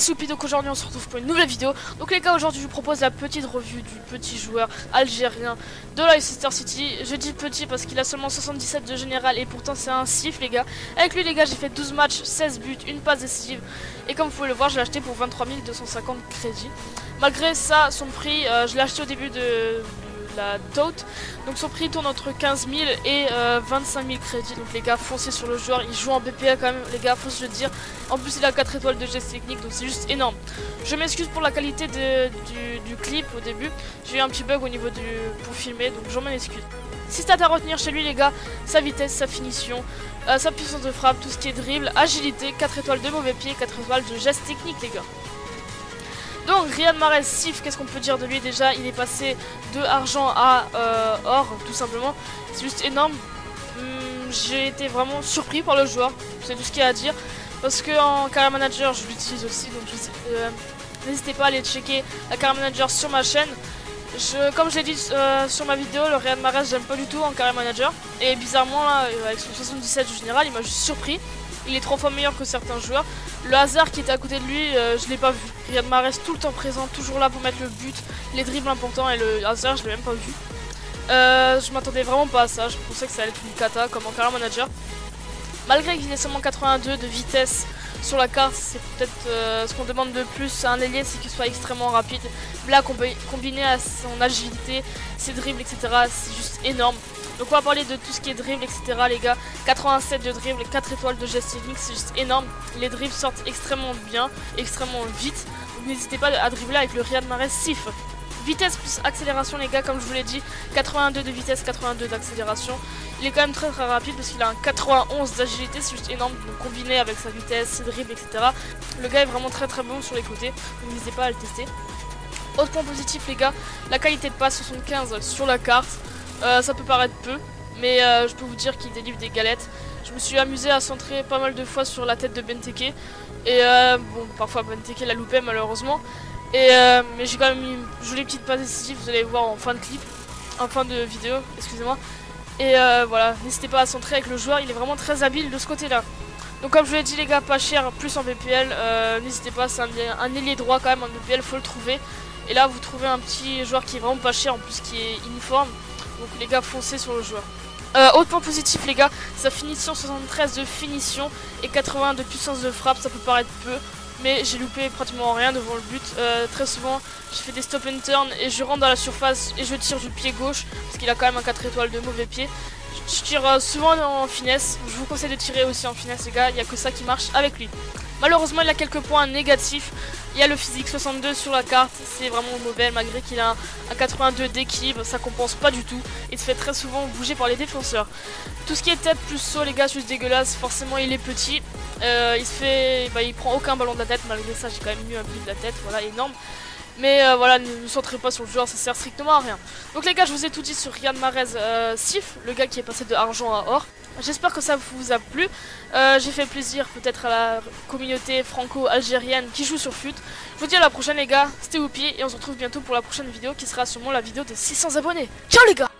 c'est donc aujourd'hui on se retrouve pour une nouvelle vidéo. Donc les gars, aujourd'hui je vous propose la petite revue du petit joueur algérien de Leicester City. Je dis petit parce qu'il a seulement 77 de général et pourtant c'est un sif les gars. Avec lui les gars, j'ai fait 12 matchs, 16 buts, une passe décisive. Et comme vous pouvez le voir, je l'ai acheté pour 23 250 crédits. Malgré ça, son prix, euh, je l'ai acheté au début de, la Tote. Donc son prix tourne entre 15 000 et 25 000 crédits. Donc les gars, foncez sur le joueur. Il joue en BPA quand même, les gars, faut se le dire. En plus, il a 4 étoiles de geste technique, donc c'est juste énorme. Je m'excuse pour la qualité du, clip au début. J'ai eu un petit bug au niveau du pour filmer, donc j'en m'excuse. Si c'est à retenir chez lui, les gars, sa vitesse, sa finition, euh, sa puissance de frappe, tout ce qui est dribble, agilité, 4 étoiles de mauvais pied, 4 étoiles de geste technique, les gars. Donc Riyad Mahrez Sif, qu'est-ce qu'on peut dire de lui déjà? Il est passé de argent à euh, or, tout simplement. C'est juste énorme. Hum, j'ai été vraiment surpris par le joueur, c'est tout ce qu'il y a à dire. Parce que en carrière manager, je l'utilise aussi, donc euh, n'hésitez pas à aller checker la carrière manager sur ma chaîne. Je, comme je l'ai dit euh, sur ma vidéo, le Riyad Mahrez j'aime pas du tout en carrière manager. Et bizarrement, là, avec son 77 du général, il m'a juste surpris. Il est trois fois meilleur que certains joueurs. Le hasard qui était à côté de lui, euh, je l'ai pas vu. Riyad Mahrez tout le temps présent, toujours là pour mettre le but, les dribbles importants et le hasard, je l'ai même pas vu. Euh, je m'attendais vraiment pas à ça, je pensais que ça allait être une cata comme en carrière manager. Malgré qu'il ait seulement 82 de vitesse sur la carte, c'est peut-être euh, ce qu'on demande de plus à un ailier, c'est qu'il soit extrêmement rapide. Là, combiné à son agilité, ses dribbles, etc., c'est juste énorme. Donc on va parler de tout ce qui est dribble, etc. les gars. 87 de dribble, 4 étoiles de geste technique, c'est juste énorme. Les dribbles sortent extrêmement bien, extrêmement vite. Donc n'hésitez pas à dribbler avec le Riyad Mahrez Sif. Vitesse plus accélération les gars, comme je vous l'ai dit, 82 de vitesse, 82 d'accélération. Il est quand même très très rapide parce qu'il a un 91 d'agilité, c'est juste énorme. Donc combiné avec sa vitesse, ses dribbles, etc. Le gars est vraiment très très bon sur les côtés, donc n'hésitez pas à le tester. Autre point positif les gars, la qualité de passe 75 sur la carte. Euh, ça peut paraître peu, mais euh, je peux vous dire qu'il délivre des galettes. Je me suis amusé à centrer pas mal de fois sur la tête de Benteke. Et euh, bon, parfois Benteke l'a loupé malheureusement. Et mais j'ai quand même une jolie petite passe décisive, vous allez voir en fin de clip, en fin de vidéo, excusez-moi. Et voilà, n'hésitez pas à centrer avec le joueur, il est vraiment très habile de ce côté-là. Donc comme je vous l'ai dit les gars, pas cher, plus en BPL, n'hésitez pas, c'est un, ailier droit quand même en BPL, faut le trouver. Et là vous trouvez un petit joueur qui est vraiment pas cher, en plus qui est uniforme. Donc les gars, foncez sur le joueur. Euh, autre point positif les gars, sa finition 73 de finition et 80 de puissance de frappe, ça peut paraître peu, mais j'ai loupé pratiquement rien devant le but. Euh, très souvent, je fais des stop and turn et je rentre dans la surface et je tire du pied gauche, parce qu'il a quand même un 4 étoiles de mauvais pied. Je tire euh, souvent en finesse, je vous conseille de tirer aussi en finesse les gars, il n'y a que ça qui marche avec lui. Malheureusement, il a quelques points négatifs. Il y a le physique 62 sur la carte, c'est vraiment mauvais malgré qu'il a un, 82 d'équilibre, ça compense pas du tout. Il se fait très souvent bouger par les défenseurs. Tout ce qui est tête plus saut, les gars, juste dégueulasse. Forcément, il est petit. Euh, il se fait, bah, il prend aucun ballon de la tête. Malgré ça, j'ai quand même eu un but de la tête, voilà, énorme. Mais euh, voilà, ne vous centrez pas sur le joueur, ça sert strictement à rien. Donc les gars, je vous ai tout dit sur Riyad Mahrez euh, Sif, le gars qui est passé de argent à or. J'espère que ça vous a plu. Euh, j'ai fait plaisir peut-être à la communauté franco-algérienne qui joue sur FUT. Je vous dis à la prochaine les gars, c'était Whoopi et on se retrouve bientôt pour la prochaine vidéo qui sera sûrement la vidéo de 600 abonnés. Ciao les gars